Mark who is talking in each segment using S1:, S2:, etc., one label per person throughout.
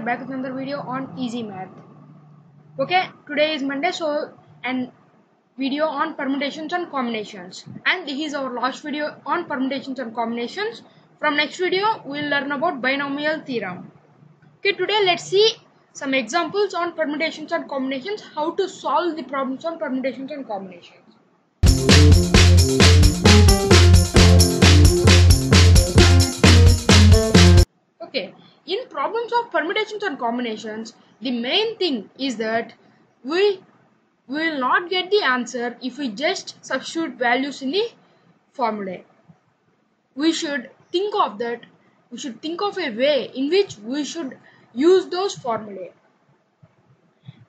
S1: are back with another video on easy math. Okay, today is Monday, so and video on permutations and combinations. And this is our last video on permutations and combinations. From next video, we will learn about binomial theorem. Okay, today let's see some examples on permutations and combinations, how to solve the problems on permutations and combinations. Permutations and combinations, the main thing is that we will not get the answer if we just substitute values in the formulae. We should think of that, we should think of a way in which we should use those formulae.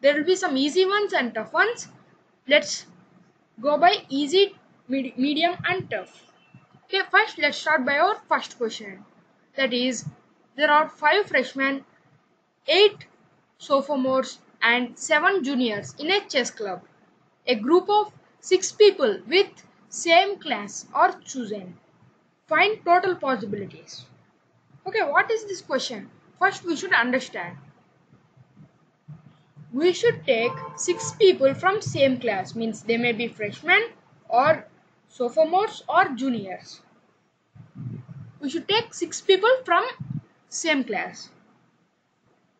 S1: There will be some easy ones and tough ones. Let's go by easy, med medium and tough. Okay, first let's start by our first question. That is, there are 5 freshmen, 8 sophomores and 7 juniors in a chess club. A group of 6 people with same class are chosen. Find total possibilities. Okay, what is this question? First we should understand. We should take 6 people from same class means they may be freshmen or sophomores or juniors. We should take 6 people from same class.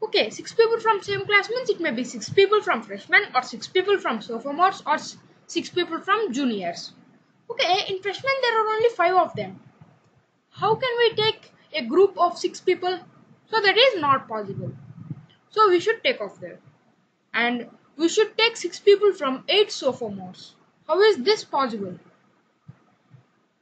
S1: Okay, 6 people from same class means it may be 6 people from freshmen or 6 people from sophomores or 6 people from juniors. Okay, in freshmen there are only 5 of them. How can we take a group of 6 people? So that is not possible. So we should take off there. And we should take 6 people from 8 sophomores. How is this possible?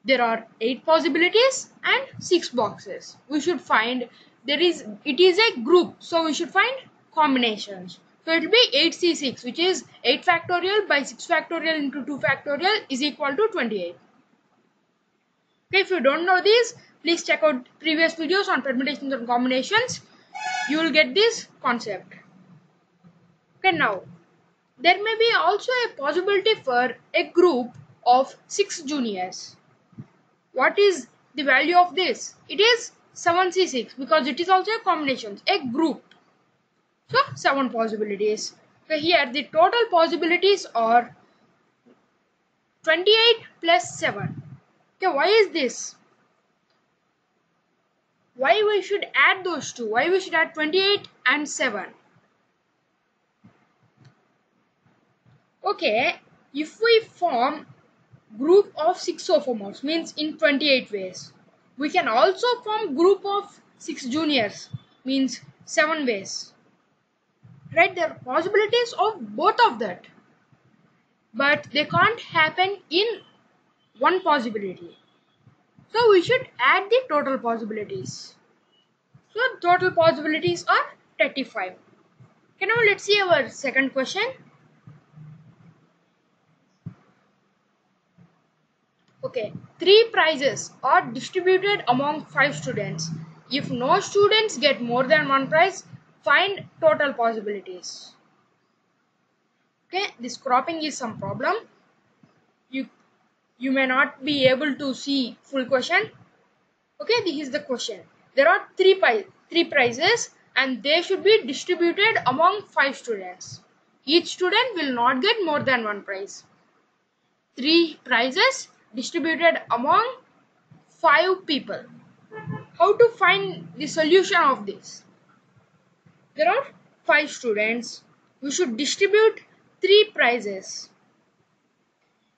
S1: There are 8 possibilities and 6 boxes. We should find there is it is a group so we should find combinations. So it will be 8c6 which is 8 factorial by 6 factorial into 2 factorial is equal to 28. Okay, if you don't know these, please check out previous videos on permutations and combinations. You will get this concept. Okay, now there may be also a possibility for a group of 6 juniors. What is the value of this? It is 7c6 because it is also a combination, a group. So 7 possibilities. So here the total possibilities are 28 plus 7. Okay, why is this? Why we should add those two? Why we should add 28 and 7? Okay, if we form group of 6 sophomores means in 28 ways. We can also form group of 6 juniors means 7 ways. Right, there are possibilities of both of that. But they can't happen in one possibility. So we should add the total possibilities. So total possibilities are 35. Okay, now let's see our second question. Okay, three prizes are distributed among five students. If no students get more than one prize, find total possibilities. Okay, this cropping is some problem. You you may not be able to see full question. Okay, this is the question. There are three prize, three prizes and they should be distributed among five students. Each student will not get more than one prize. Three prizes distributed among five people. How to find the solution of this? There are five students. We should distribute three prizes.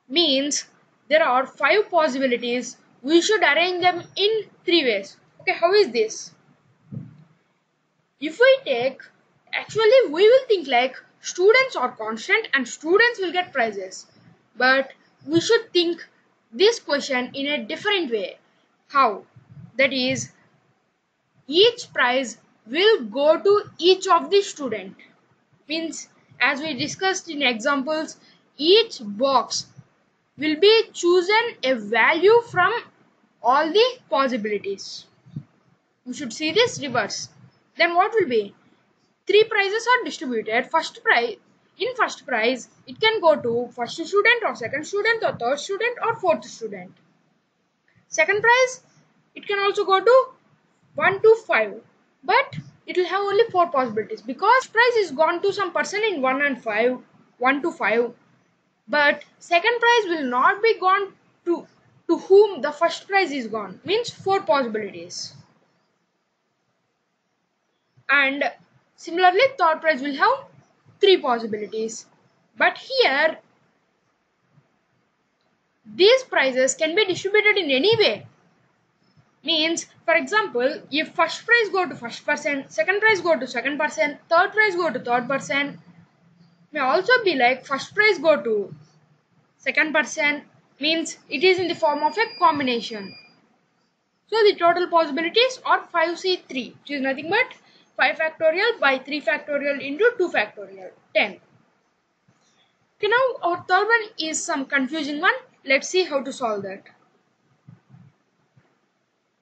S1: Means there are five possibilities. We should arrange them in three ways. Okay, how is this? If we take, actually we will think like students are constant and students will get prizes. But we should think this question in a different way. How? That is, each prize will go to each of the student. Means, as we discussed in examples, each box will be chosen a value from all the possibilities. You should see this reverse. Then what will be? Three prizes are distributed. First prize in first prize it can go to first student or second student or third student or fourth student. Second prize it can also go to 1 to 5 but it will have only four possibilities because price is gone to some person in 1 and 5 1 to 5 but second prize will not be gone to to whom the first prize is gone. Means four possibilities. And similarly third prize will have three possibilities. But here these prizes can be distributed in any way. Means for example if first prize go to first person second prize go to second person third prize go to third person may also be like first prize go to second person. Means it is in the form of a combination. So the total possibilities are 5c3 which is nothing but 5 factorial by 3 factorial into 2 factorial 10 okay now our third one is some confusing one let's see how to solve that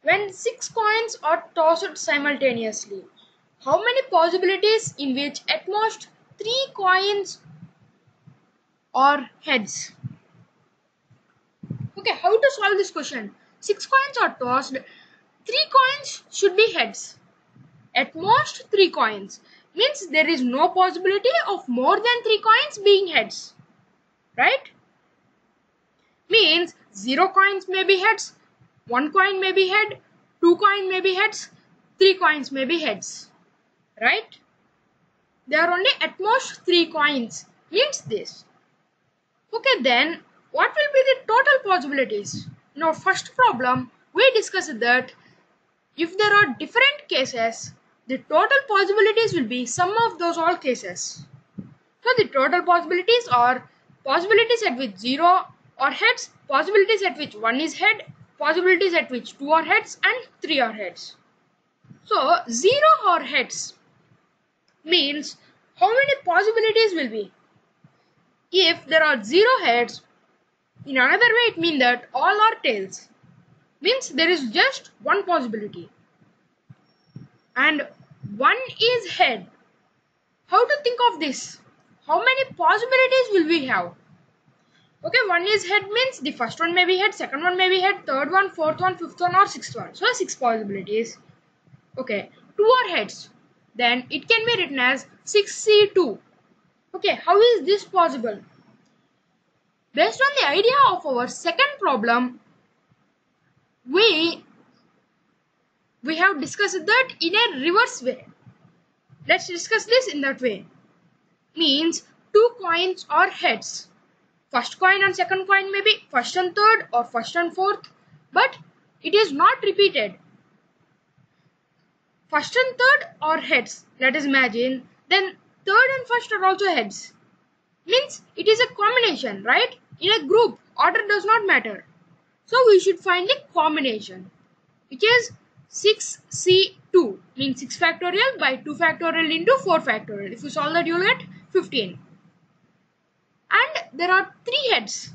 S1: when six coins are tossed simultaneously, how many possibilities in which at most three coins are heads? Okay, how to solve this question? Six coins are tossed, three coins should be heads. At most three coins means there is no possibility of more than three coins being heads. Right? Means zero coins may be heads, one coin may be head, two coin may be heads, three coins may be heads. Right? There are only at most three coins. Means this. Okay, then what will be the total possibilities? In our first problem, we discussed that if there are different cases, the total possibilities will be sum of those all cases. So the total possibilities are possibilities at which 0 or heads, possibilities at which 1 is head, possibilities at which 2 are heads and 3 are heads. So 0 or heads means how many possibilities will be? If there are 0 heads, in another way it means that all are tails. Means there is just one possibility. And 1 is head. How to think of this? How many possibilities will we have? Okay, one is head means the first one may be head, second one may be head, third one, fourth one, fifth one or sixth one. So six possibilities. Okay, two are heads. Then it can be written as 6C2. Okay, how is this possible? Based on the idea of our second problem, we we have discussed that in a reverse way. Let's discuss this in that way. Means two coins are heads. First coin and second coin may be first and third or first and fourth but it is not repeated. First and third are heads. Let us imagine then third and first are also heads. Means it is a combination right? In a group order does not matter. So we should find the combination which is 6c2 means 6 factorial by 2 factorial into 4 factorial if you solve that you will get 15 and there are three heads.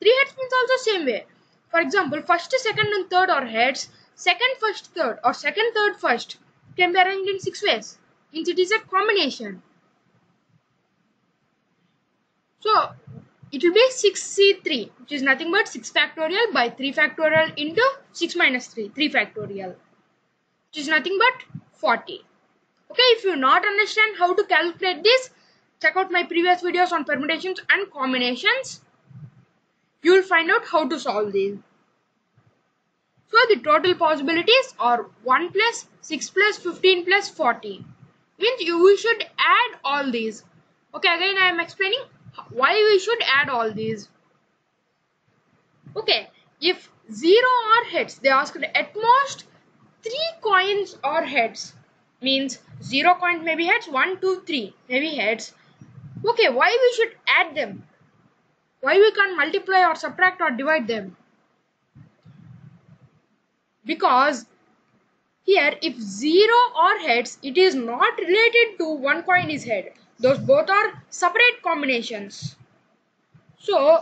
S1: Three heads means also same way. For example, first, second and third are heads. Second, first, third or second, third, first can be arranged in six ways. Means it is a combination. So it will be 6c3 which is nothing but 6 factorial by 3 factorial into 6 minus 3 3 factorial which is nothing but 40 okay if you not understand how to calculate this check out my previous videos on permutations and combinations. You will find out how to solve these. So the total possibilities are 1 plus 6 plus 15 plus 40. Means you should add all these. Okay, again I am explaining why we should add all these. Okay, if 0 are heads, they asked at most 3 coins are heads. Means 0 coins may be heads, 1, 2, 3 may be heads Okay, why we should add them? Why we can't multiply or subtract or divide them? Because here if 0 or heads, it is not related to one coin is head. Those both are separate combinations. So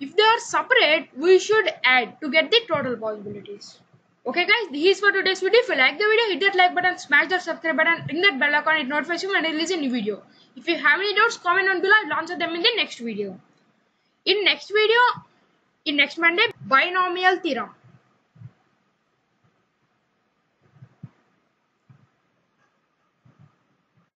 S1: if they are separate, we should add to get the total possibilities. Okay guys, this is for today's video. If you like the video, hit that like button, smash that subscribe button, ring that bell icon, it notifies you when I release a new video. If you have any doubts, comment on below. I'll answer them in the next video. In next video, in next Monday, binomial theorem.